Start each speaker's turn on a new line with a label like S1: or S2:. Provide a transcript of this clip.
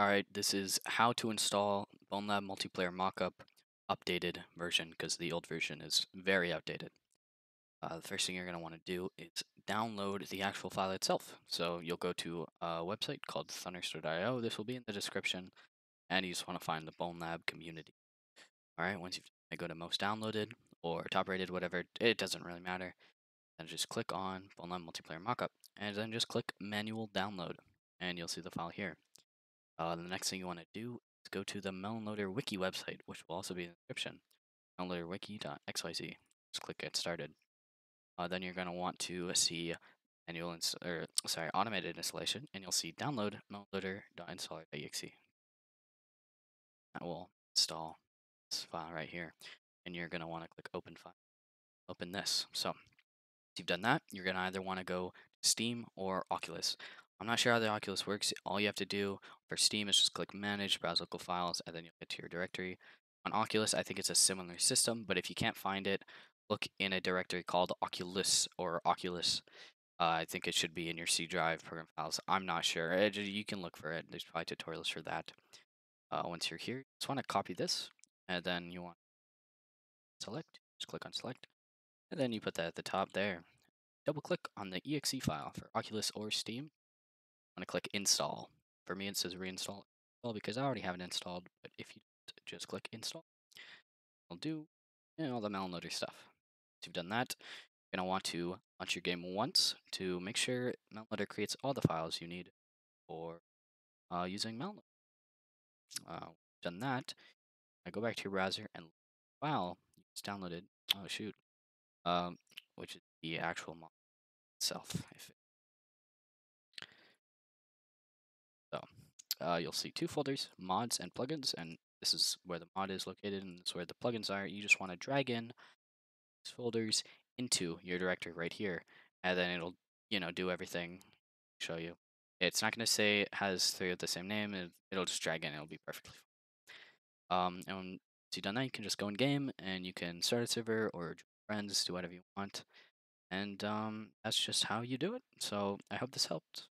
S1: Alright, this is how to install BoneLab Multiplayer Mockup updated version because the old version is very outdated. Uh, the first thing you're going to want to do is download the actual file itself. So you'll go to a website called thunderstore.io. This will be in the description. And you just want to find the BoneLab community. Alright, once you've go to most downloaded or top rated, whatever, it doesn't really matter. Then just click on BoneLab Multiplayer Mockup and then just click manual download and you'll see the file here. Uh, the next thing you want to do is go to the Melonloader Wiki website, which will also be in the description. melonloaderwiki.xyz. Just click Get Started. Uh, then you're going to want to see manual ins or sorry automated installation, and you'll see download melonloader.installer.exe. That will install this file right here, and you're going to want to click Open File. Open this. So, once you've done that, you're going to either want to go to Steam or Oculus. I'm not sure how the Oculus works. All you have to do for Steam is just click Manage, Browse Local Files, and then you'll get to your directory. On Oculus, I think it's a similar system, but if you can't find it, look in a directory called Oculus or Oculus. Uh, I think it should be in your C drive program files. I'm not sure. It, you can look for it. There's probably tutorials for that. Uh, once you're here, you just want to copy this, and then you want select. Just click on select, and then you put that at the top there. Double click on the exe file for Oculus or Steam, going to click install. For me, it says reinstall well because I already have it installed, but if you just click install, it'll do you know, all the Melonloader stuff. Once you've done that, you're going to want to launch your game once to make sure Melonloader creates all the files you need for uh, using Melonloader. Uh, done that, I go back to your browser and you just downloaded. Oh shoot, um, which is the actual mod itself. If uh, you'll see two folders, mods and plugins, and this is where the mod is located and this is where the plugins are. You just want to drag in these folders into your directory right here, and then it'll, you know, do everything, show you. It's not going to say it has three of the same name, it, it'll just drag in, it'll be perfectly fine. Um, and once you've done that, you can just go in game, and you can start a server or friends, do whatever you want. And um, that's just how you do it. So I hope this helped.